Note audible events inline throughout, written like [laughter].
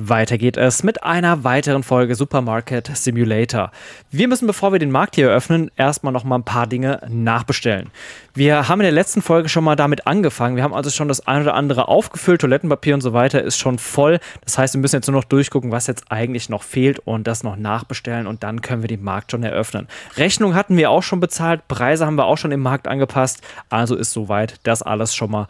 Weiter geht es mit einer weiteren Folge Supermarket Simulator. Wir müssen, bevor wir den Markt hier eröffnen, erstmal noch mal ein paar Dinge nachbestellen. Wir haben in der letzten Folge schon mal damit angefangen. Wir haben also schon das eine oder andere aufgefüllt. Toilettenpapier und so weiter ist schon voll. Das heißt, wir müssen jetzt nur noch durchgucken, was jetzt eigentlich noch fehlt und das noch nachbestellen und dann können wir den Markt schon eröffnen. Rechnung hatten wir auch schon bezahlt. Preise haben wir auch schon im Markt angepasst. Also ist soweit das alles schon mal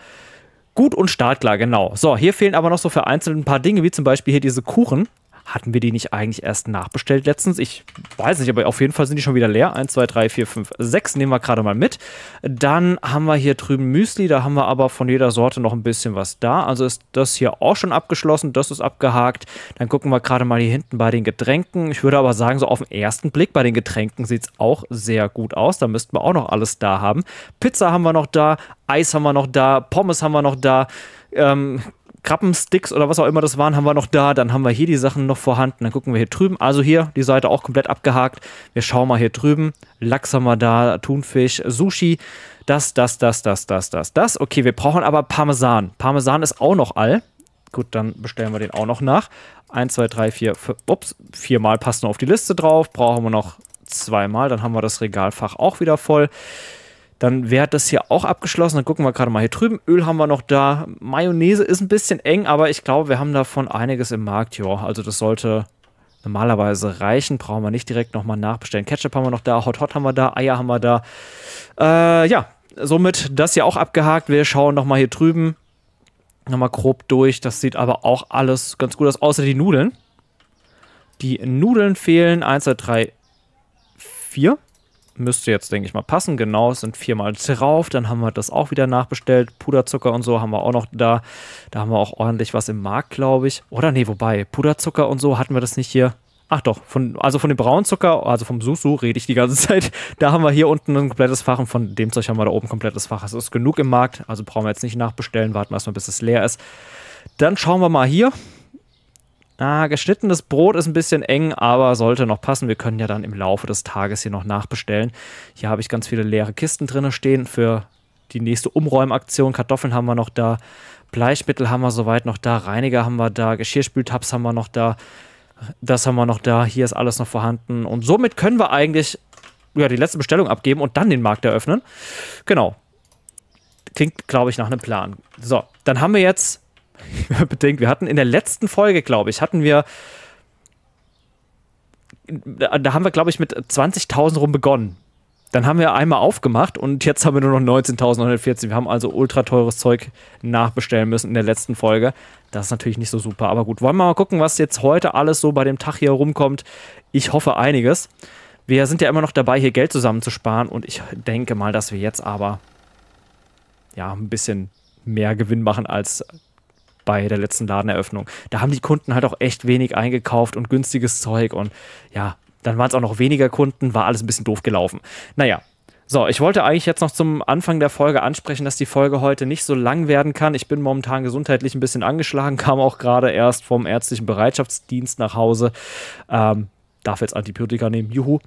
Gut und startklar, genau. So, hier fehlen aber noch so vereinzelt ein paar Dinge, wie zum Beispiel hier diese Kuchen. Hatten wir die nicht eigentlich erst nachbestellt letztens? Ich weiß nicht, aber auf jeden Fall sind die schon wieder leer. 1, 2, 3, 4, 5, 6 nehmen wir gerade mal mit. Dann haben wir hier drüben Müsli, da haben wir aber von jeder Sorte noch ein bisschen was da. Also ist das hier auch schon abgeschlossen, das ist abgehakt. Dann gucken wir gerade mal hier hinten bei den Getränken. Ich würde aber sagen, so auf den ersten Blick bei den Getränken sieht es auch sehr gut aus. Da müssten wir auch noch alles da haben. Pizza haben wir noch da, Eis haben wir noch da, Pommes haben wir noch da. Ähm, Krabbensticks oder was auch immer das waren, haben wir noch da. Dann haben wir hier die Sachen noch vorhanden. Dann gucken wir hier drüben. Also hier die Seite auch komplett abgehakt. Wir schauen mal hier drüben. Lachs haben wir da, Thunfisch, Sushi. Das, das, das, das, das, das, das. Okay, wir brauchen aber Parmesan. Parmesan ist auch noch all. Gut, dann bestellen wir den auch noch nach. 1, 2, 3, 4, 5, ups, viermal passen auf die Liste drauf. Brauchen wir noch zweimal. Dann haben wir das Regalfach auch wieder voll. Dann wäre das hier auch abgeschlossen. Dann gucken wir gerade mal hier drüben. Öl haben wir noch da. Mayonnaise ist ein bisschen eng, aber ich glaube, wir haben davon einiges im Markt. Ja, also das sollte normalerweise reichen. Brauchen wir nicht direkt nochmal nachbestellen. Ketchup haben wir noch da. Hot Hot haben wir da. Eier haben wir da. Äh, ja, somit das hier auch abgehakt. Wir schauen nochmal hier drüben. Nochmal grob durch. Das sieht aber auch alles ganz gut aus, außer die Nudeln. Die Nudeln fehlen. 1, 2, 3, 4 müsste jetzt, denke ich mal, passen. Genau, es sind viermal drauf. Dann haben wir das auch wieder nachbestellt. Puderzucker und so haben wir auch noch da. Da haben wir auch ordentlich was im Markt, glaube ich. Oder nee, wobei, Puderzucker und so hatten wir das nicht hier. Ach doch, von, also von dem Braunzucker, also vom Susu rede ich die ganze [laughs] Zeit. Da haben wir hier unten ein komplettes Fach und von dem Zeug haben wir da oben ein komplettes Fach. Es ist genug im Markt, also brauchen wir jetzt nicht nachbestellen. Warten wir erstmal, bis es leer ist. Dann schauen wir mal hier. Ah, geschnittenes Brot ist ein bisschen eng, aber sollte noch passen. Wir können ja dann im Laufe des Tages hier noch nachbestellen. Hier habe ich ganz viele leere Kisten drin stehen für die nächste Umräumaktion. Kartoffeln haben wir noch da, Bleichmittel haben wir soweit noch da, Reiniger haben wir da, Geschirrspültabs haben wir noch da, das haben wir noch da, hier ist alles noch vorhanden. Und somit können wir eigentlich ja, die letzte Bestellung abgeben und dann den Markt eröffnen. Genau. Klingt, glaube ich, nach einem Plan. So, dann haben wir jetzt [laughs] bedenkt, wir hatten in der letzten Folge, glaube ich, hatten wir, da haben wir, glaube ich, mit 20.000 rum begonnen. Dann haben wir einmal aufgemacht und jetzt haben wir nur noch 19.940. Wir haben also ultra teures Zeug nachbestellen müssen in der letzten Folge. Das ist natürlich nicht so super, aber gut. Wollen wir mal gucken, was jetzt heute alles so bei dem Tag hier rumkommt. Ich hoffe einiges. Wir sind ja immer noch dabei, hier Geld zusammenzusparen und ich denke mal, dass wir jetzt aber ja ein bisschen mehr Gewinn machen als bei der letzten Ladeneröffnung. Da haben die Kunden halt auch echt wenig eingekauft und günstiges Zeug und ja, dann waren es auch noch weniger Kunden, war alles ein bisschen doof gelaufen. Naja, so, ich wollte eigentlich jetzt noch zum Anfang der Folge ansprechen, dass die Folge heute nicht so lang werden kann. Ich bin momentan gesundheitlich ein bisschen angeschlagen, [laughs] kam auch gerade erst vom ärztlichen Bereitschaftsdienst nach Hause. Ähm, darf jetzt Antibiotika nehmen, juhu.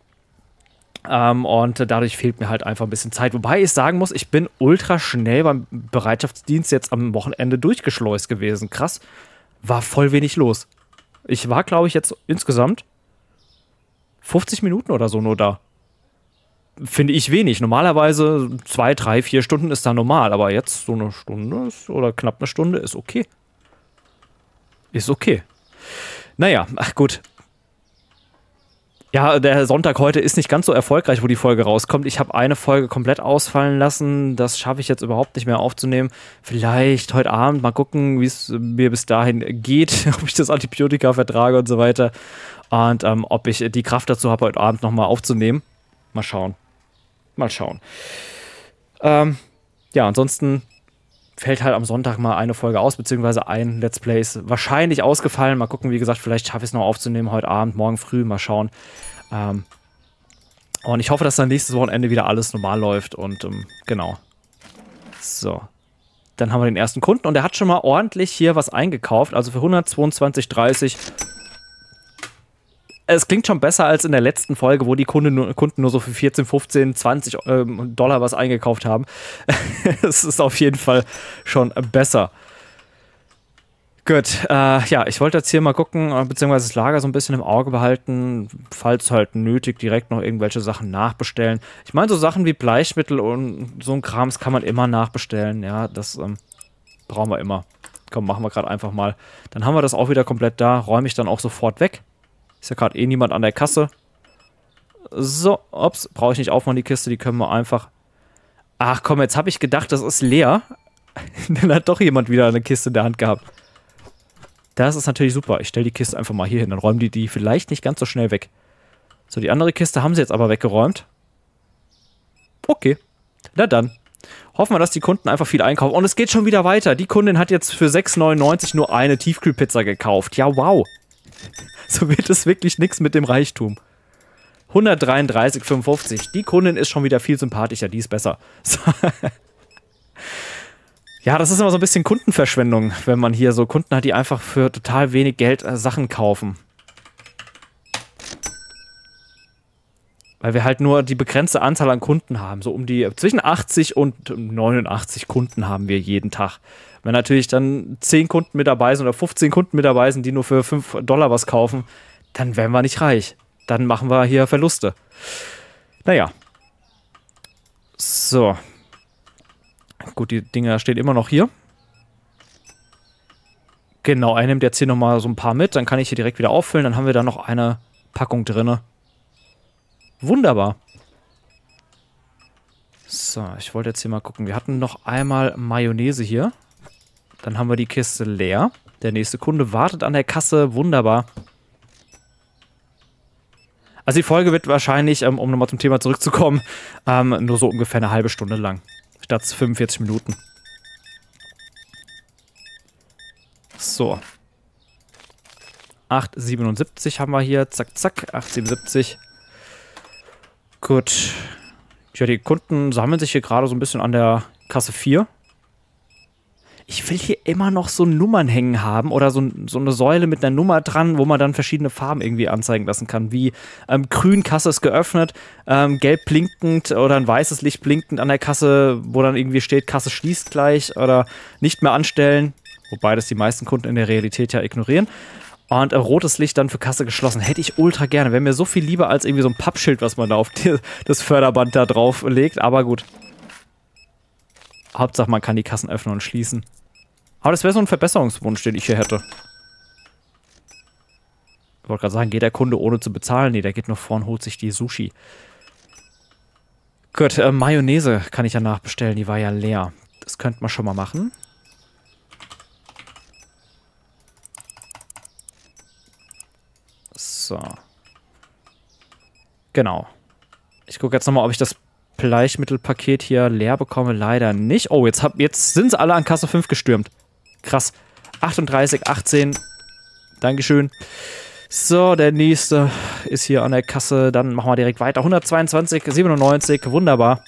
Ähm, und dadurch fehlt mir halt einfach ein bisschen Zeit. Wobei ich sagen muss, ich bin ultra schnell beim Bereitschaftsdienst jetzt am Wochenende durchgeschleust gewesen. Krass. War voll wenig los. Ich war, glaube ich, jetzt insgesamt 50 Minuten oder so nur da. Finde ich wenig. Normalerweise zwei, drei, vier Stunden ist da normal. Aber jetzt so eine Stunde ist, oder knapp eine Stunde ist okay. Ist okay. Naja, ach gut. Ja, der Sonntag heute ist nicht ganz so erfolgreich, wo die Folge rauskommt. Ich habe eine Folge komplett ausfallen lassen. Das schaffe ich jetzt überhaupt nicht mehr aufzunehmen. Vielleicht heute Abend mal gucken, wie es mir bis dahin geht, [laughs] ob ich das Antibiotika vertrage und so weiter. Und ähm, ob ich die Kraft dazu habe, heute Abend nochmal aufzunehmen. Mal schauen. Mal schauen. Ähm, ja, ansonsten fällt halt am Sonntag mal eine Folge aus, beziehungsweise ein Let's Play ist wahrscheinlich ausgefallen. Mal gucken, wie gesagt, vielleicht schaffe ich es noch aufzunehmen heute Abend, morgen früh, mal schauen. Ähm und ich hoffe, dass dann nächstes Wochenende wieder alles normal läuft und ähm, genau. So. Dann haben wir den ersten Kunden und der hat schon mal ordentlich hier was eingekauft. Also für 122,30 es klingt schon besser als in der letzten Folge, wo die Kunden nur, Kunden nur so für 14, 15, 20 ähm, Dollar was eingekauft haben. [laughs] Es ist auf jeden Fall schon besser. Gut, äh, ja, ich wollte jetzt hier mal gucken, äh, beziehungsweise das Lager so ein bisschen im Auge behalten, falls halt nötig, direkt noch irgendwelche Sachen nachbestellen. Ich meine, so Sachen wie Bleichmittel und so ein Krams kann man immer nachbestellen, ja, das ähm, brauchen wir immer. Komm, machen wir gerade einfach mal. Dann haben wir das auch wieder komplett da, räume ich dann auch sofort weg. Ist ja gerade eh niemand an der Kasse. So, ups, brauche ich nicht aufmachen, die Kiste, die können wir einfach... Ach komm, jetzt habe ich gedacht, das ist leer. [laughs] dann hat doch jemand wieder eine Kiste in der Hand gehabt. Das ist natürlich super. Ich stelle die Kiste einfach mal hier hin. Dann räumen die die vielleicht nicht ganz so schnell weg. So, die andere Kiste haben sie jetzt aber weggeräumt. Okay. Na dann. Hoffen wir, dass die Kunden einfach viel einkaufen. Und es geht schon wieder weiter. Die Kundin hat jetzt für 6,99 nur eine Tiefkühlpizza gekauft. Ja, wow. [laughs] So wird es wirklich nichts mit dem Reichtum. 133,55. Die Kundin ist schon wieder viel sympathischer. Die ist besser. [laughs] So. Ja, das ist immer so ein bisschen Kundenverschwendung, wenn man hier so Kunden hat, die einfach für total wenig Geld äh, Sachen kaufen. Weil wir halt nur die begrenzte Anzahl an Kunden haben. So um die zwischen 80 und 89 Kunden haben wir jeden Tag. Wenn natürlich dann 10 Kunden mit dabei sind oder 15 Kunden mit dabei sind, die nur für 5 Dollar was kaufen, dann werden wir nicht reich. Dann machen wir hier Verluste. Naja. So, Gut, die Dinger stehen immer noch hier. Genau, er nimmt jetzt hier nochmal so ein paar mit. Dann kann ich hier direkt wieder auffüllen. Dann haben wir da noch eine Packung drin. Wunderbar. So, ich wollte jetzt hier mal gucken. Wir hatten noch einmal Mayonnaise hier. Dann haben wir die Kiste leer. Der nächste Kunde wartet an der Kasse. Wunderbar. Also die Folge wird wahrscheinlich, ähm, um nochmal zum Thema zurückzukommen, ähm, nur so ungefähr eine halbe Stunde lang statt 45 Minuten. So. 8,77 haben wir hier. Zack, zack. 8,77. Gut. Ja, die Kunden sammeln sich hier gerade so ein bisschen an der Kasse 4 ich will hier immer noch so Nummern hängen haben oder so, so, eine Säule mit einer Nummer dran, wo man dann verschiedene Farben irgendwie anzeigen lassen kann. Wie ähm, grün, Kasse ist geöffnet, ähm, gelb blinkend oder ein weißes Licht blinkend an der Kasse, wo dann irgendwie steht, Kasse schließt gleich oder nicht mehr anstellen. Wobei das die meisten Kunden in der Realität ja ignorieren. Und äh, rotes Licht dann für Kasse geschlossen. Hätte ich ultra gerne. Wäre mir so viel lieber als irgendwie so ein Pappschild, was man da auf die, das Förderband da drauf legt. Aber gut. Hauptsache, man kann die Kassen öffnen und schließen. Aber das wäre so ein Verbesserungswunsch, den ich hier hätte. Ich wollte gerade sagen, geht der Kunde ohne zu bezahlen? Nee, der geht nur vorn, holt sich die Sushi. Gut, äh, Mayonnaise kann ich ja nachbestellen. Die war ja leer. Das könnte man schon mal machen. So. Genau. Ich gucke jetzt nochmal, ob ich das Bleichmittelpaket hier leer bekomme. Leider nicht. Oh, jetzt, jetzt sind sie alle an Kasse 5 gestürmt. Krass. 38, 18. Dankeschön. So, der nächste ist hier an der Kasse. Dann machen wir direkt weiter. 122, 97. Wunderbar.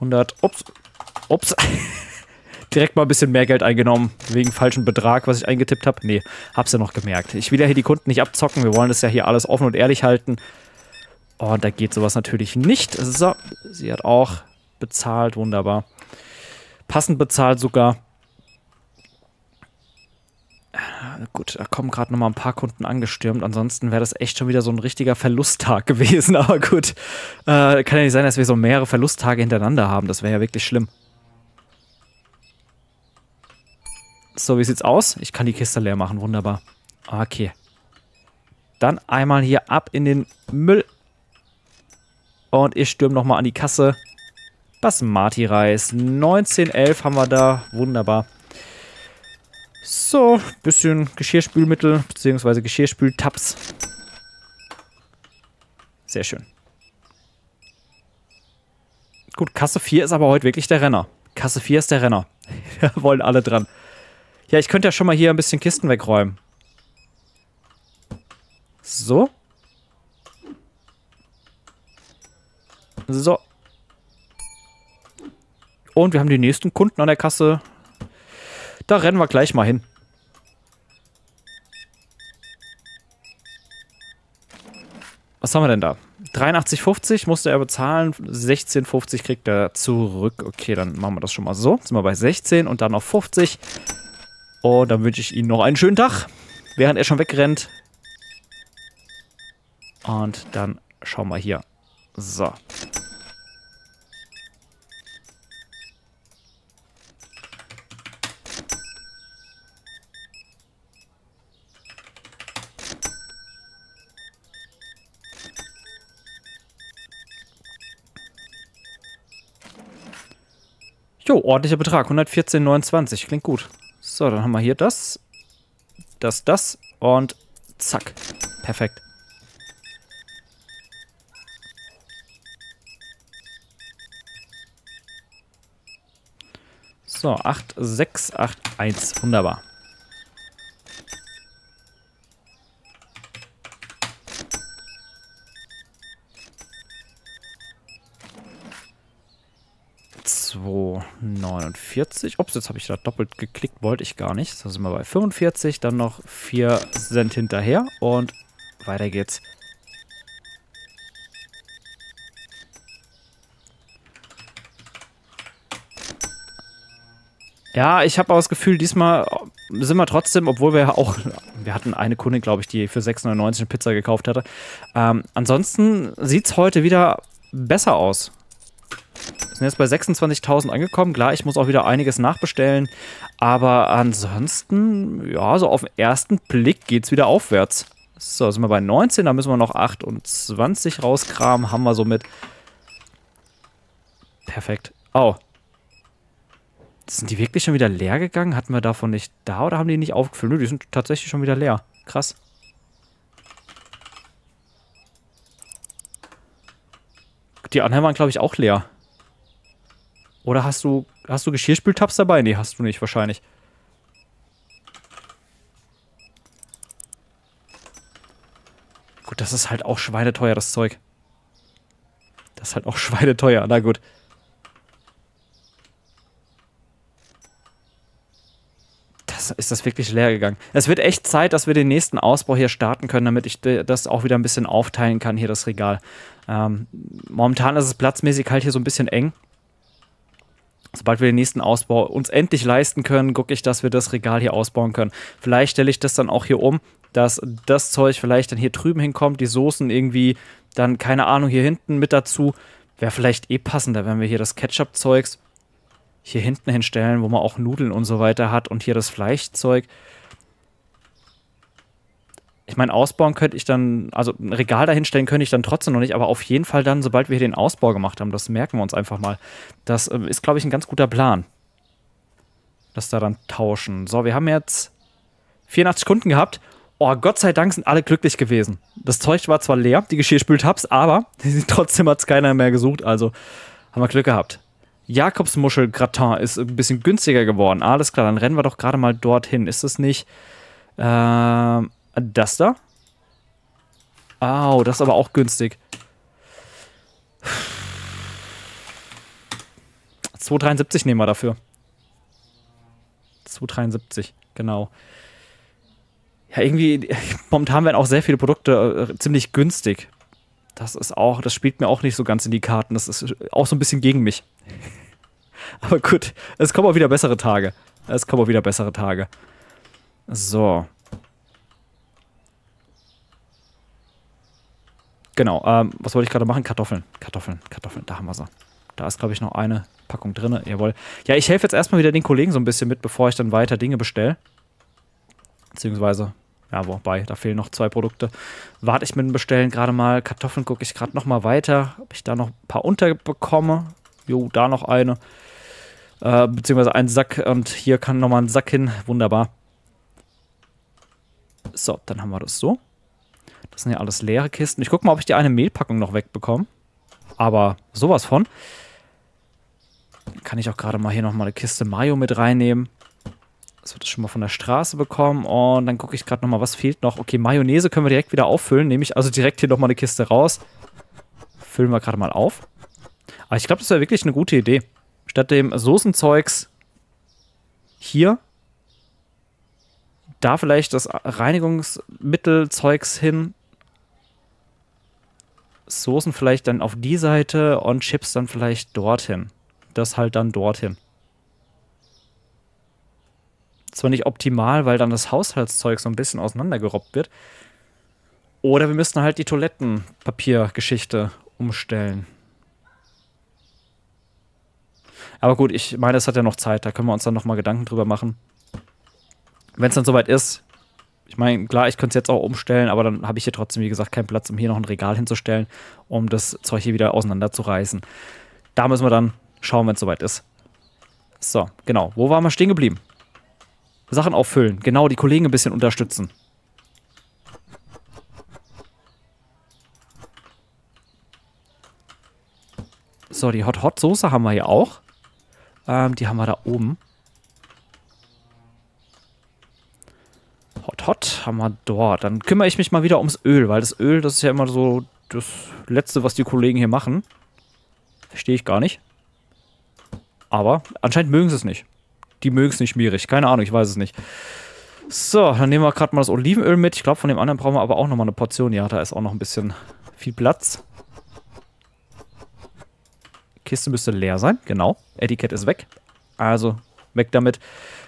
Hundert. Ups. Ups. [laughs] direkt mal ein bisschen mehr Geld eingenommen. Wegen falschen Betrag, was ich eingetippt habe. Nee, hab's ja noch gemerkt. Ich will ja hier die Kunden nicht abzocken. Wir wollen das ja hier alles offen und ehrlich halten. Oh, da geht sowas natürlich nicht. So, sie hat auch bezahlt, wunderbar. Passend bezahlt sogar. Gut, da kommen gerade noch mal ein paar Kunden angestürmt. Ansonsten wäre das echt schon wieder so ein richtiger Verlusttag [laughs] gewesen. Aber gut, äh, kann ja nicht sein, dass wir so mehrere Verlusttage hintereinander haben. Das wäre ja wirklich schlimm. So, wie sieht's aus? Ich kann die Kiste leer machen, wunderbar. Okay. Dann einmal hier ab in den Müll. Und ich stürme nochmal an die Kasse. Basmati-Reis. 1911 haben wir da. Wunderbar. So, bisschen Geschirrspülmittel, beziehungsweise Geschirrspültabs. Sehr schön. Gut, Kasse 4 ist aber heute wirklich der Renner. Kasse 4 ist der Renner. [laughs] da wollen alle dran. Ja, ich könnte ja schon mal hier ein bisschen Kisten wegräumen. So. So. Und wir haben die nächsten Kunden an der Kasse. Da rennen wir gleich mal hin. Was haben wir denn da? 83,50 musste er bezahlen, 16,50 kriegt er zurück. Okay, dann machen wir das schon mal so. Jetzt sind wir bei 16 und dann auf 50. Und dann wünsche ich Ihnen noch einen schönen Tag, während er schon wegrennt. Und dann schauen wir hier. So. Ordentlicher Betrag. 114,29. Klingt gut. So, dann haben wir hier das, das, das und zack. Perfekt. So, 8, 6, 8, 1. Wunderbar. Zwei 49. Ups, jetzt habe ich da doppelt geklickt, wollte ich gar nicht. Da sind wir bei 45, dann noch 4 Cent hinterher und weiter geht's. Ja, ich habe aber das Gefühl, diesmal sind wir trotzdem, obwohl wir auch, wir hatten eine Kundin, glaube ich, die für 6,99 eine Pizza gekauft hatte. Ähm, ansonsten sieht es heute wieder besser aus. Sind jetzt bei 26.000 angekommen. Klar, ich muss auch wieder einiges nachbestellen. Aber ansonsten, ja, so auf den ersten Blick geht es wieder aufwärts. So, sind wir bei 19, da müssen wir noch 28 rauskramen. Haben wir somit. Perfekt. Oh, sind die wirklich schon wieder leer gegangen? Hatten wir davon nicht da oder haben die nicht aufgefüllt? Nö, die sind tatsächlich schon wieder leer. Krass. Die anderen waren, glaube ich, auch leer. Oder hast du, hast du Geschirrspültabs dabei? Nee, hast du nicht, wahrscheinlich. Gut, das ist halt auch schweineteuer, das Zeug. Das ist halt auch [laughs] schweineteuer. Na gut. ist das wirklich leer gegangen. Es wird echt Zeit, dass wir den nächsten Ausbau hier starten können, damit ich das auch wieder ein bisschen aufteilen kann, hier das Regal. Ähm, momentan ist es platzmäßig halt hier so ein bisschen eng. Sobald wir den nächsten Ausbau uns endlich leisten können, gucke ich, dass wir das Regal hier ausbauen können. Vielleicht stelle ich das dann auch hier um, dass das Zeug vielleicht dann hier drüben hinkommt, die Soßen irgendwie dann, keine Ahnung, hier hinten mit dazu. Wäre vielleicht eh passender, wenn wir hier das Ketchup-Zeugs hier hinten hinstellen, wo man auch Nudeln und so weiter hat und hier das Fleischzeug. Ich meine, ausbauen könnte ich dann, also ein Regal dahinstellen könnte ich dann trotzdem noch nicht, aber auf jeden Fall dann, sobald wir hier den Ausbau gemacht haben, das merken wir uns einfach mal. Das äh, ist, glaube ich, ein ganz guter Plan. Das da dann tauschen. So, wir haben jetzt 84 Kunden gehabt. Oh, Gott sei Dank sind alle glücklich gewesen. Das Zeug war zwar leer, die Geschirrspültabs, aber [laughs] trotzdem hat es keiner mehr gesucht, also haben wir Glück gehabt. Jakobsmuschel-Gratin ist ein bisschen günstiger geworden. Alles klar, dann rennen wir doch gerade mal dorthin. Ist das nicht äh, das da? Au, das ist aber auch günstig. 2,73 nehmen wir dafür. 2,73, genau. Ja, irgendwie, [laughs] momentan werden auch sehr viele Produkte äh, ziemlich günstig. Das ist auch, das spielt mir auch nicht so ganz in die Karten. Das ist auch so ein bisschen gegen mich. [laughs] Aber gut, es kommen auch wieder bessere Tage. Es kommen auch wieder bessere Tage. So. Genau, ähm, was wollte ich gerade machen? Kartoffeln. Kartoffeln, Kartoffeln, da haben wir sie. Da ist, glaube ich, noch eine Packung drin. Jawohl. Ja, ich helfe jetzt erstmal wieder den Kollegen so ein bisschen mit, bevor ich dann weiter Dinge bestelle. Beziehungsweise, ja, wobei, da fehlen noch zwei Produkte. Warte ich mit dem Bestellen gerade mal. Kartoffeln gucke ich gerade noch mal weiter, ob ich da noch ein paar unterbekomme. Jo, da noch eine. Äh, beziehungsweise ein Sack und hier kann nochmal ein Sack hin. Wunderbar. So, dann haben wir das so. Das sind ja alles leere Kisten. Ich gucke mal, ob ich die eine Mehlpackung noch wegbekomme. Aber sowas von. Kann ich auch gerade mal hier nochmal eine Kiste Mayo mit reinnehmen. Das wird schon mal von der Straße bekommen. Und dann gucke ich gerade nochmal, was fehlt noch. Okay, Mayonnaise können wir direkt wieder auffüllen. Nehme ich also direkt hier nochmal eine Kiste raus. Füllen wir gerade mal auf. Aber ich glaube, das wäre wirklich eine gute Idee. Statt dem Soßenzeugs hier da vielleicht das Reinigungsmittelzeugs hin. Soßen vielleicht dann auf die Seite und Chips dann vielleicht dorthin. Das halt dann dorthin. Zwar nicht optimal, weil dann das Haushaltszeug so ein bisschen auseinandergerobbt wird. Oder wir müssten halt die Toilettenpapiergeschichte umstellen. Aber gut, ich meine, es hat ja noch Zeit. Da können wir uns dann nochmal Gedanken drüber machen. Wenn es dann soweit ist, ich meine, klar, ich könnte es jetzt auch umstellen, aber dann habe ich hier trotzdem, wie gesagt, keinen Platz, um hier noch ein Regal hinzustellen, um das Zeug hier wieder auseinanderzureißen. Da müssen wir dann schauen, wenn es soweit ist. So, genau. Wo waren wir stehen geblieben? Sachen auffüllen. Genau, die Kollegen ein bisschen unterstützen. So, die Hot-Hot-Soße haben wir hier auch. Ähm, die haben wir da oben. Hot Hot haben wir dort. Dann kümmere ich mich mal wieder ums Öl, weil das Öl, das ist ja immer so das Letzte, was die Kollegen hier machen. Verstehe ich gar nicht. Aber anscheinend mögen sie es nicht. Die mögen es nicht schmierig. Keine Ahnung, ich weiß es nicht. So, dann nehmen wir gerade mal das Olivenöl mit. Ich glaube, von dem anderen brauchen wir aber auch nochmal eine Portion. Ja, da ist auch noch ein bisschen viel Platz. Kiste müsste leer sein, genau. Etikett ist weg. Also, weg damit.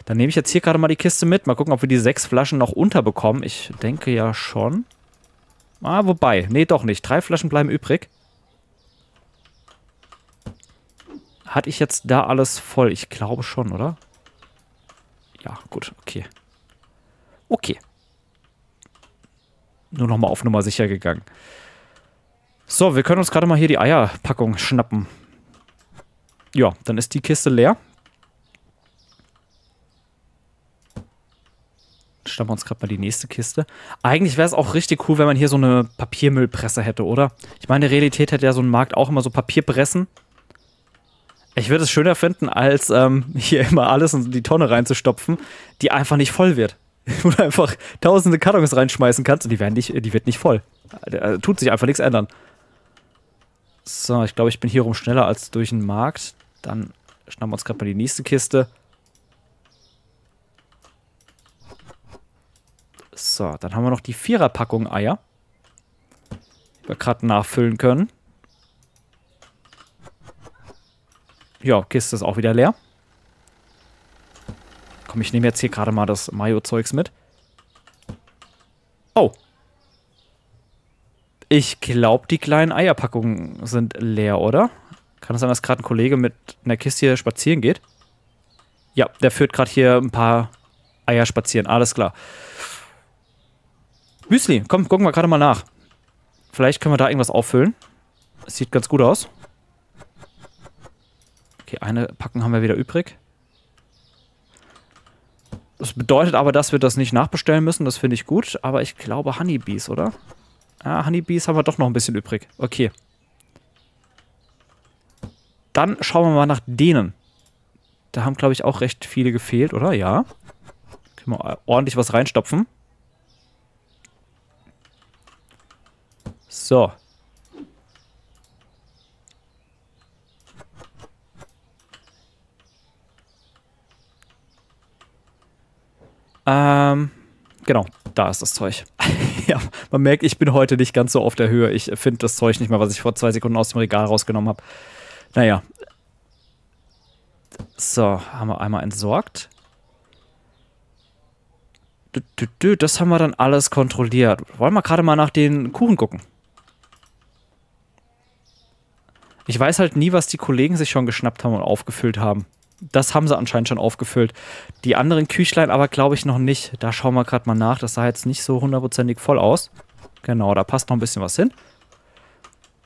Dann nehme ich jetzt hier gerade mal die Kiste mit. Mal gucken, ob wir die sechs Flaschen noch unterbekommen. Ich denke ja schon. Ah, wobei. Nee, doch nicht. Drei Flaschen bleiben übrig. Hatte ich jetzt da alles voll? Ich glaube schon, oder? Ja, gut, okay. Okay. Nur nochmal auf Nummer sicher gegangen. So, wir können uns gerade mal hier die Eierpackung schnappen. Ja, dann ist die Kiste leer. Schnappen wir uns gerade mal die nächste Kiste. Eigentlich wäre es auch richtig cool, wenn man hier so eine Papiermüllpresse hätte, oder? Ich meine, in der Realität hätte ja so ein Markt auch immer so Papierpressen. Ich würde es schöner finden, als ähm, hier immer alles in die Tonne reinzustopfen, die einfach nicht voll wird. [laughs] Wo du einfach tausende Kartons reinschmeißen kannst und die, werden nicht, die wird nicht voll. Da tut sich einfach nichts ändern. So, ich glaube, ich bin hier rum schneller als durch den Markt. Dann schnappen wir uns gerade mal die nächste Kiste. So, dann haben wir noch die Viererpackung Eier. Die wir gerade nachfüllen können. Ja, Kiste ist auch wieder leer. Komm, ich nehme jetzt hier gerade mal das Mayo-Zeugs mit. Oh. Ich glaube, die kleinen Eierpackungen sind leer, oder? Kann es sein, dass gerade ein Kollege mit einer Kiste hier spazieren geht? Ja, der führt gerade hier ein paar Eier spazieren. Alles klar. Müsli, komm, gucken wir gerade mal nach. Vielleicht können wir da irgendwas auffüllen. Das sieht ganz gut aus. Okay, eine Packung haben wir wieder übrig. Das bedeutet aber, dass wir das nicht nachbestellen müssen. Das finde ich gut. Aber ich glaube Honeybees, oder? Ja, Honeybees haben wir doch noch ein bisschen übrig. Okay. Dann schauen wir mal nach denen. Da haben, glaube ich, auch recht viele gefehlt, oder? Ja. Können wir ordentlich was reinstopfen. So. Ähm, genau, da ist das Zeug. [laughs] ja, man merkt, ich bin heute nicht ganz so auf der Höhe. Ich finde das Zeug nicht mehr, was ich vor zwei Sekunden aus dem Regal rausgenommen habe. Naja. So, haben wir einmal entsorgt. Das haben wir dann alles kontrolliert. Wollen wir gerade mal nach den Kuchen gucken? Ich weiß halt nie, was die Kollegen sich schon geschnappt haben und aufgefüllt haben. Das haben sie anscheinend schon aufgefüllt. Die anderen Küchlein aber glaube ich noch nicht. Da schauen wir gerade mal nach. Das sah jetzt nicht so hundertprozentig voll aus. Genau, da passt noch ein bisschen was hin.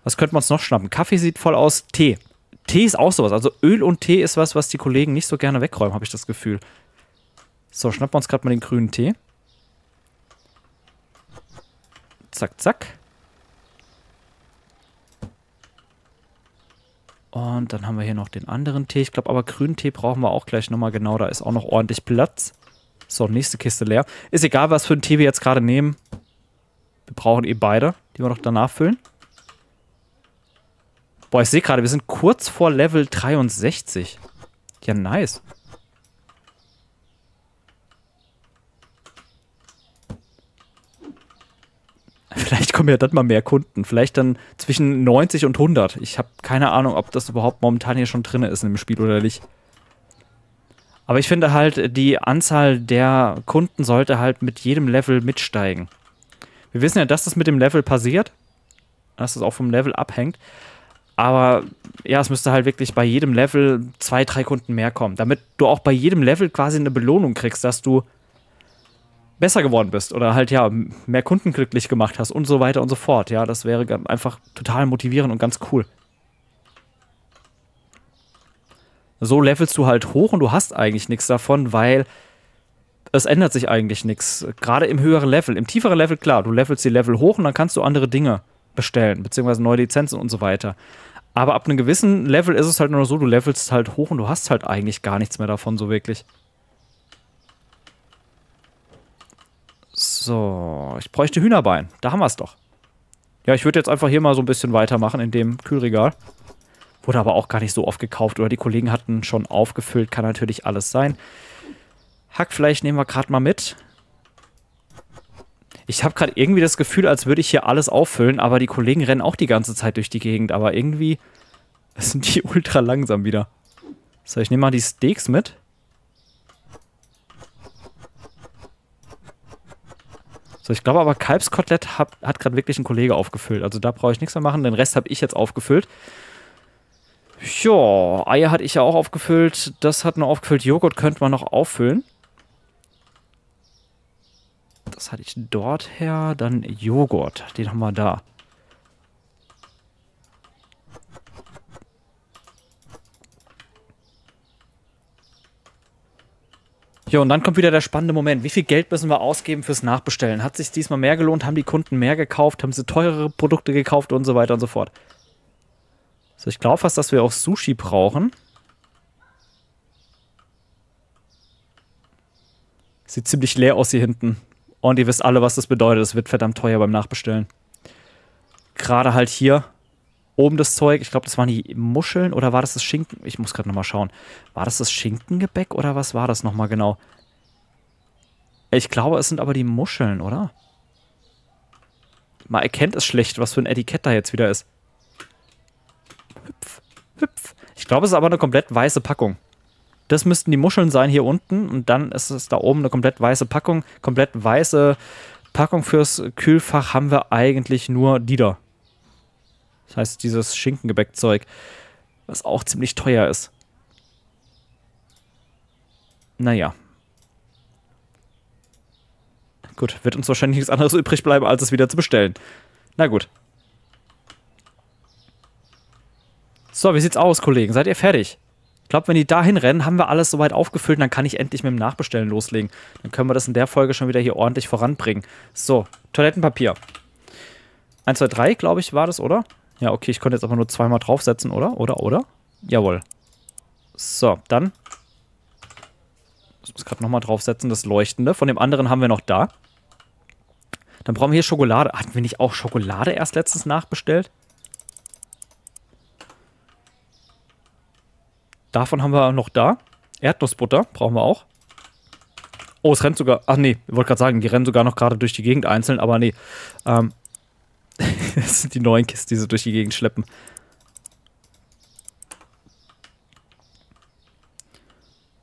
Was könnten wir uns noch schnappen? Kaffee sieht voll aus. Tee. Tee ist auch sowas. Also Öl und Tee ist was, was die Kollegen nicht so gerne wegräumen, habe ich das Gefühl. So, schnappen wir uns gerade mal den grünen Tee. Zack, zack. Und dann haben wir hier noch den anderen Tee. Ich glaube aber grünen Tee brauchen wir auch gleich nochmal genau. Da ist auch noch ordentlich Platz. So, nächste Kiste leer. Ist egal, was für einen Tee wir jetzt gerade nehmen. Wir brauchen eh beide, die wir noch danach füllen. Boah, ich sehe gerade, wir sind kurz vor Level 63. Ja, nice. Vielleicht kommen ja dann mal mehr Kunden. Vielleicht dann zwischen 90 und 100. Ich habe keine Ahnung, ob das überhaupt momentan hier schon drin ist dem Spiel oder nicht. Aber ich finde halt, die Anzahl der Kunden sollte halt mit jedem Level mitsteigen. Wir wissen ja, dass das mit dem Level passiert, dass das auch vom Level abhängt. Aber ja, es müsste halt wirklich bei jedem Level zwei, drei Kunden mehr kommen, damit du auch bei jedem Level quasi eine Belohnung kriegst, dass du besser geworden bist oder halt ja mehr Kunden glücklich gemacht hast und so weiter und so fort. Ja, das wäre einfach total motivierend und ganz cool. So levelst du halt hoch und du hast eigentlich nichts davon, weil es ändert sich eigentlich nichts. Gerade im höheren Level. Im tieferen Level, klar, du levelst die Level hoch und dann kannst du andere Dinge bestellen, beziehungsweise neue Lizenzen und so weiter. Aber ab einem gewissen Level ist es halt nur so, du levelst halt hoch und du hast halt eigentlich gar nichts mehr davon, so wirklich. So, ich bräuchte Hühnerbein. Da haben wir es doch. Ja, ich würde jetzt einfach hier mal so ein bisschen weitermachen in dem Kühlregal. Wurde aber auch gar nicht so oft gekauft oder die Kollegen hatten schon aufgefüllt. Kann natürlich alles sein. Hackfleisch nehmen wir gerade mal mit. Ich habe gerade irgendwie das Gefühl, als würde ich hier alles auffüllen, aber die Kollegen rennen auch die ganze Zeit durch die Gegend. Aber irgendwie [laughs] sind die ultra langsam wieder. So, ich nehme mal die Steaks mit. So, ich glaube aber Kalbskotelett hat, hat gerade wirklich ein Kollege aufgefüllt. Also da brauche ich nichts mehr machen. Den Rest habe ich jetzt aufgefüllt. Ja, Eier hatte ich ja auch aufgefüllt. Das hat nur aufgefüllt. Joghurt könnte man noch auffüllen. Das hatte ich dort her. Dann Joghurt. Den haben wir da. Ja, und dann kommt wieder der spannende Moment. Wie viel Geld müssen wir ausgeben fürs Nachbestellen? Hat sich diesmal mehr gelohnt? Haben die Kunden mehr gekauft? Haben sie teurere Produkte gekauft und so weiter und so fort? So, ich glaube fast, dass wir auch Sushi brauchen. Sieht ziemlich leer aus hier hinten. Und ihr wisst alle, was das bedeutet. Es wird verdammt teuer beim Nachbestellen. Gerade halt hier oben das Zeug. Ich glaube, das waren die Muscheln oder war das das Schinken? Ich muss gerade nochmal schauen. War das das Schinkengebäck oder was war das nochmal genau? Ich glaube, es sind aber die Muscheln, oder? Man erkennt es schlecht, was für ein Etikett da jetzt wieder ist. Hüpf, hüpf. Ich glaube, es ist aber eine komplett weiße Packung. Das müssten die Muscheln sein hier unten und dann ist es da oben eine komplett weiße Packung. Komplett weiße Packung fürs Kühlfach haben wir eigentlich nur die da. Das heißt, dieses Schinkengebäckzeug, was auch ziemlich teuer ist. Naja. Gut, wird uns wahrscheinlich nichts anderes übrig bleiben, als es wieder zu bestellen. Na gut. So, wie sieht's aus, Kollegen? Seid ihr fertig? Ich glaube, wenn die dahin rennen, haben wir alles soweit aufgefüllt und dann kann ich endlich mit dem Nachbestellen loslegen. Dann können wir das in der Folge schon wieder hier ordentlich voranbringen. So, Toilettenpapier. 1, 2, 3, glaube ich, war das, oder? Ja, okay, ich konnte jetzt aber nur zweimal draufsetzen, oder? Oder, oder? Jawohl. So, dann. Ich muss gerade nochmal draufsetzen, das Leuchtende. Von dem anderen haben wir noch da. Dann brauchen wir hier Schokolade. Hatten wir nicht auch Schokolade erst letztens nachbestellt? Davon haben wir noch da. Erdnussbutter brauchen wir auch. Oh, es rennt sogar. Ach nee, ich wollte gerade sagen, die rennen sogar noch gerade durch die Gegend einzeln, aber nee. Ähm, [laughs] das sind die neuen Kisten, die sie durch die Gegend schleppen.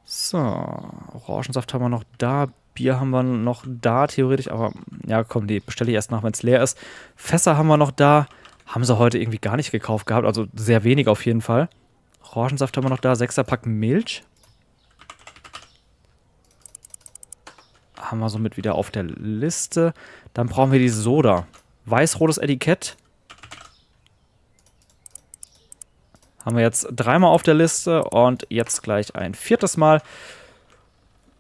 So, Orangensaft haben wir noch da, Bier haben wir noch da, theoretisch, aber ja, komm, die bestelle ich erst nach, wenn es leer ist. Fässer haben wir noch da, haben sie heute irgendwie gar nicht gekauft gehabt, also sehr wenig auf jeden Fall. Orangensaft haben wir noch da, sechser Pack Milch. Haben wir somit wieder auf der Liste. Dann brauchen wir die Soda weiß-rotes Etikett. Haben wir jetzt dreimal auf der Liste und jetzt gleich ein viertes Mal.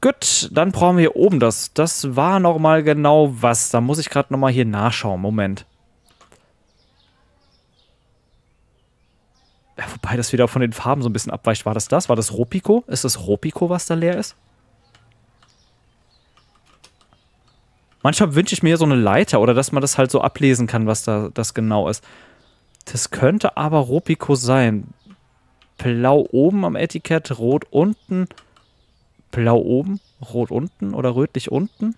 Gut, dann brauchen wir hier oben das. Das war nochmal genau was. Da muss ich gerade nochmal hier nachschauen. Moment. Ja, wobei das wieder von den Farben so ein bisschen abweicht. War das das? War das Ropico? Ist das Ropico, was da leer ist? Manchmal wünsche ich mir so eine Leiter oder dass man das halt so ablesen kann, was da das genau ist. Das könnte aber Ropico sein. Blau oben am Etikett, rot unten. Blau oben, rot unten oder rötlich unten?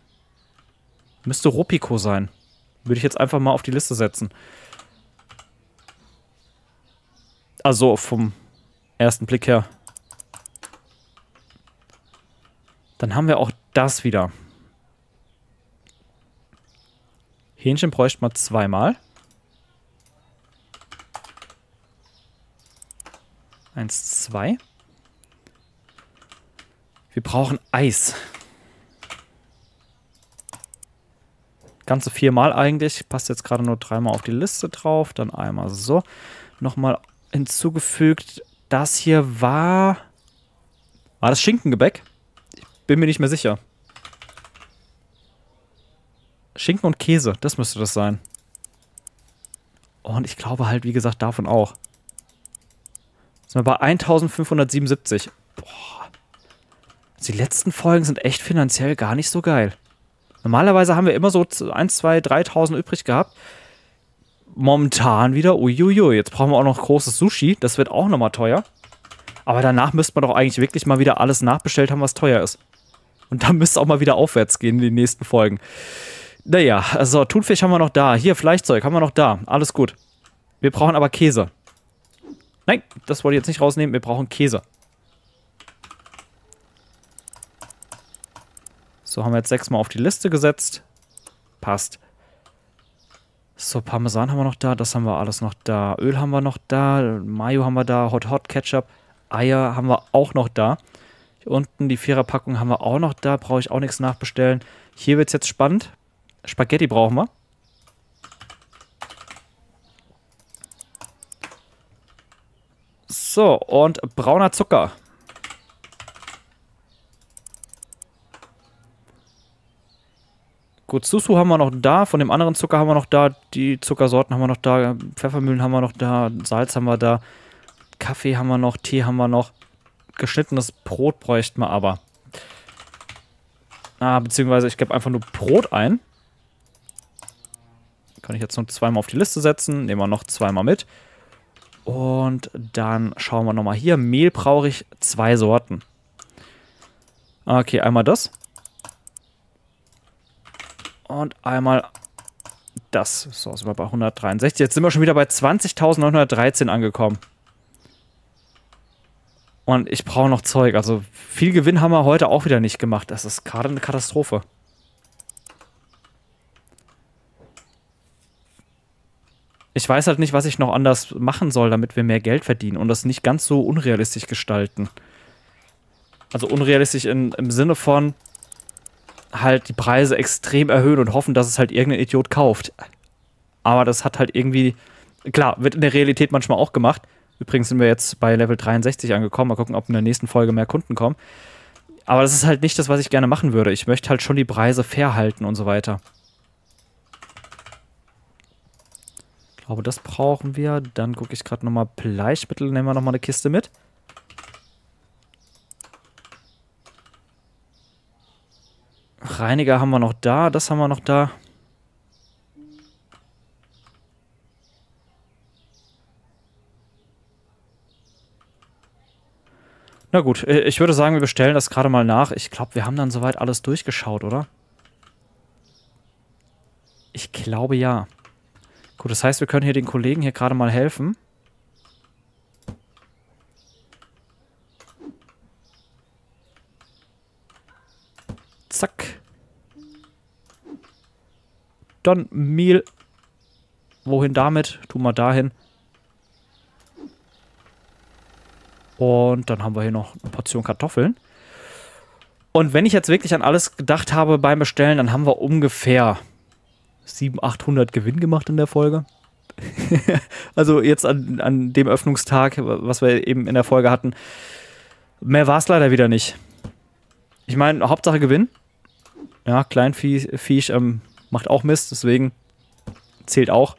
Müsste Ropico sein. Würde ich jetzt einfach mal auf die Liste setzen. Also vom ersten Blick her. Dann haben wir auch das wieder. Hähnchen bräuchte man zweimal. Eins, zwei. Wir brauchen Eis. Ganze viermal eigentlich. Passt jetzt gerade nur dreimal auf die Liste drauf. Dann einmal so. Nochmal hinzugefügt. Das hier war... War das Schinkengebäck? Ich bin mir nicht mehr sicher. Schinken und Käse, das müsste das sein. Und ich glaube halt, wie gesagt, davon auch. Sind wir bei 1577. Boah. Die letzten Folgen sind echt finanziell gar nicht so geil. Normalerweise haben wir immer so 1, 2, 3.000 übrig gehabt. Momentan wieder, uiuiui, jetzt brauchen wir auch noch großes Sushi. Das wird auch nochmal teuer. Aber danach müsste man doch eigentlich wirklich mal wieder alles nachbestellt haben, was teuer ist. Und dann müsste es auch mal wieder aufwärts gehen in den nächsten Folgen. Naja, also Thunfisch haben wir noch da. Hier, Fleischzeug haben wir noch da. Alles gut. Wir brauchen aber Käse. Nein, das wollte ich jetzt nicht rausnehmen. Wir brauchen Käse. So, haben wir jetzt sechsmal auf die Liste gesetzt. Passt. So, Parmesan haben wir noch da. Das haben wir alles noch da. Öl haben wir noch da. Mayo haben wir da. Hot Hot Ketchup. Eier haben wir auch noch da. Hier unten die Viererpackung haben wir auch noch da. Brauche ich auch nichts nachbestellen. Hier wird es jetzt spannend. Spaghetti brauchen wir. So, und brauner Zucker. Gut, Susu haben wir noch da, von dem anderen Zucker haben wir noch da, die Zuckersorten haben wir noch da, Pfeffermühlen haben wir noch da, Salz haben wir da, Kaffee haben wir noch, Tee haben wir noch, geschnittenes Brot bräuchten wir aber. Ah, beziehungsweise ich gebe einfach nur Brot ein. Kann ich jetzt nur zweimal auf die Liste setzen, nehmen wir noch zweimal mit. Und dann schauen wir nochmal hier. Mehl brauche ich zwei Sorten. Okay, einmal das. Und einmal das. So, sind wir bei 163. Jetzt sind wir schon wieder bei 20.913 angekommen. Und ich brauche noch Zeug. Also viel Gewinn haben wir heute auch wieder nicht gemacht. Das ist gerade eine Katastrophe. Ich weiß halt nicht, was ich noch anders machen soll, damit wir mehr Geld verdienen und das nicht ganz so unrealistisch gestalten. Also unrealistisch in, im Sinne von, halt die Preise extrem erhöhen und hoffen, dass es halt irgendein Idiot kauft. Aber das hat halt irgendwie, klar, wird in der Realität manchmal auch gemacht. Übrigens sind wir jetzt bei Level 63 angekommen. Mal gucken, ob in der nächsten Folge mehr Kunden kommen. Aber das ist halt nicht das, was ich gerne machen würde. Ich möchte halt schon die Preise fair halten und so weiter. Glaube, das brauchen wir. Dann gucke ich gerade nochmal Bleichmittel. Nehmen wir nochmal eine Kiste mit. Reiniger haben wir noch da, das haben wir noch da. Na gut, äh, ich würde sagen, wir bestellen das gerade mal nach. Ich glaube, wir haben dann soweit alles durchgeschaut, oder? Ich glaube ja. Gut, das heißt, wir können hier den Kollegen hier gerade mal helfen. Zack. Dann Mehl. Wohin damit? Tun wir dahin. Und dann haben wir hier noch eine Portion Kartoffeln. Und wenn ich jetzt wirklich an alles gedacht habe beim Bestellen, dann haben wir ungefähr 700, 800 Gewinn gemacht in der Folge. [laughs] also jetzt an, an dem Öffnungstag, was wir eben in der Folge hatten. Mehr war es leider wieder nicht. Ich meine, Hauptsache Gewinn. Ja, Kleinviech ähm, macht auch Mist, deswegen zählt auch.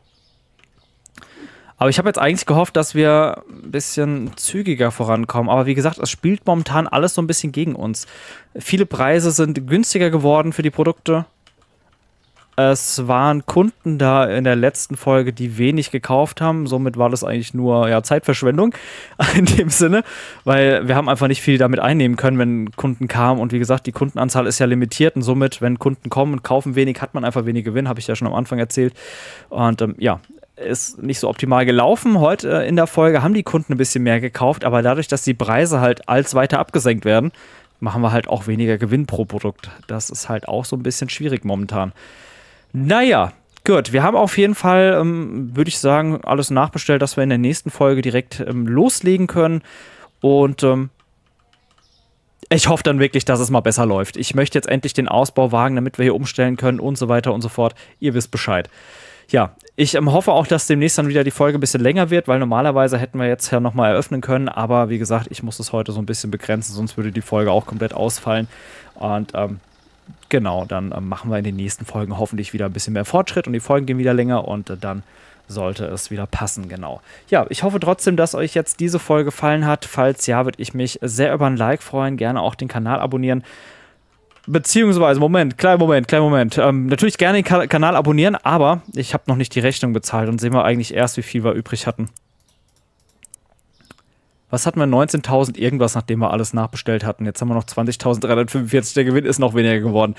Aber ich habe jetzt eigentlich gehofft, dass wir ein bisschen zügiger vorankommen. Aber wie gesagt, es spielt momentan alles so ein bisschen gegen uns. Viele Preise sind günstiger geworden für die Produkte. Es waren Kunden da in der letzten Folge, die wenig gekauft haben. Somit war das eigentlich nur ja, Zeitverschwendung [laughs] in dem Sinne, weil wir haben einfach nicht viel damit einnehmen können, wenn Kunden kamen. Und wie gesagt, die Kundenanzahl ist ja limitiert und somit, wenn Kunden kommen und kaufen wenig, hat man einfach wenig Gewinn, habe ich ja schon am Anfang erzählt. Und ähm, ja, ist nicht so optimal gelaufen. Heute äh, in der Folge haben die Kunden ein bisschen mehr gekauft, aber dadurch, dass die Preise halt als weiter abgesenkt werden, machen wir halt auch weniger Gewinn pro Produkt. Das ist halt auch so ein bisschen schwierig momentan. Naja, gut. Wir haben auf jeden Fall, ähm, würde ich sagen, alles nachbestellt, dass wir in der nächsten Folge direkt ähm, loslegen können. Und ähm, ich hoffe dann wirklich, dass es mal besser läuft. Ich möchte jetzt endlich den Ausbau wagen, damit wir hier umstellen können und so weiter und so fort. Ihr wisst Bescheid. Ja, ich ähm, hoffe auch, dass demnächst dann wieder die Folge ein bisschen länger wird, weil normalerweise hätten wir jetzt ja nochmal eröffnen können. Aber wie gesagt, ich muss es heute so ein bisschen begrenzen, sonst würde die Folge auch komplett ausfallen. Und ähm, genau, dann äh, machen wir in den nächsten Folgen hoffentlich wieder ein bisschen mehr Fortschritt und die Folgen gehen wieder länger und äh, dann sollte es wieder passen, genau. Ja, ich hoffe trotzdem, dass euch jetzt diese Folge gefallen hat. Falls ja, würde ich mich sehr über ein Like freuen. Gerne auch den Kanal abonnieren. Beziehungsweise, Moment, kleinen Moment, kleinen Moment. Ähm, natürlich gerne den Ka Kanal abonnieren, aber ich habe noch nicht die Rechnung bezahlt und sehen wir eigentlich erst, wie viel wir übrig hatten. Was hatten wir? 19.000 irgendwas, nachdem wir alles nachbestellt hatten. Jetzt haben wir noch 20.345. Der Gewinn ist noch weniger geworden.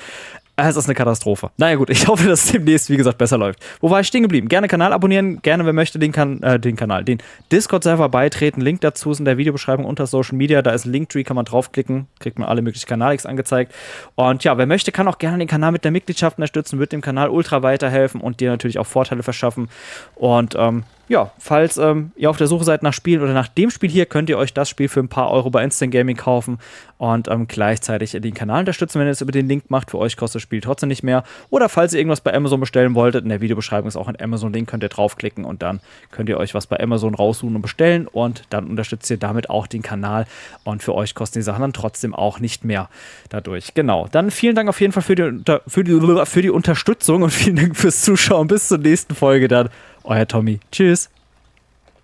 Es ist eine Katastrophe. Naja gut, ich [laughs] hoffe, dass es demnächst, wie gesagt, besser läuft. Wo war ich stehen geblieben? Gerne Kanal abonnieren, gerne, wer möchte, den, kan äh, den Kanal, den Discord-Server beitreten. Link dazu ist in der Videobeschreibung unter Social Media. Da ist Linktree, kann man draufklicken, kriegt man alle möglichen Kanalix angezeigt. Und ja, wer möchte, kann auch gerne den Kanal mit der Mitgliedschaft unterstützen, wird dem Kanal ultra weiterhelfen und dir natürlich auch Vorteile verschaffen. Und ähm, ja, falls ähm, ihr auf der Suche seid nach Spielen oder nach dem Spiel hier, könnt ihr euch das Spiel für ein paar Euro bei Instant Gaming kaufen und ähm, gleichzeitig den Kanal unterstützen, wenn ihr es über den Link macht. Für euch kostet das Spiel trotzdem nicht mehr. Oder falls ihr irgendwas bei Amazon bestellen wolltet, in der Videobeschreibung ist auch ein Amazon-Link, könnt ihr draufklicken und dann könnt ihr euch was bei Amazon raussuchen und bestellen und dann unterstützt ihr damit auch den Kanal und für euch kosten die Sachen dann trotzdem auch nicht mehr dadurch. Genau. Dann vielen Dank auf jeden Fall für die, für die, für die Unterstützung und vielen Dank fürs Zuschauen. Bis zur nächsten Folge dann. Euer Tommy. Tschüss.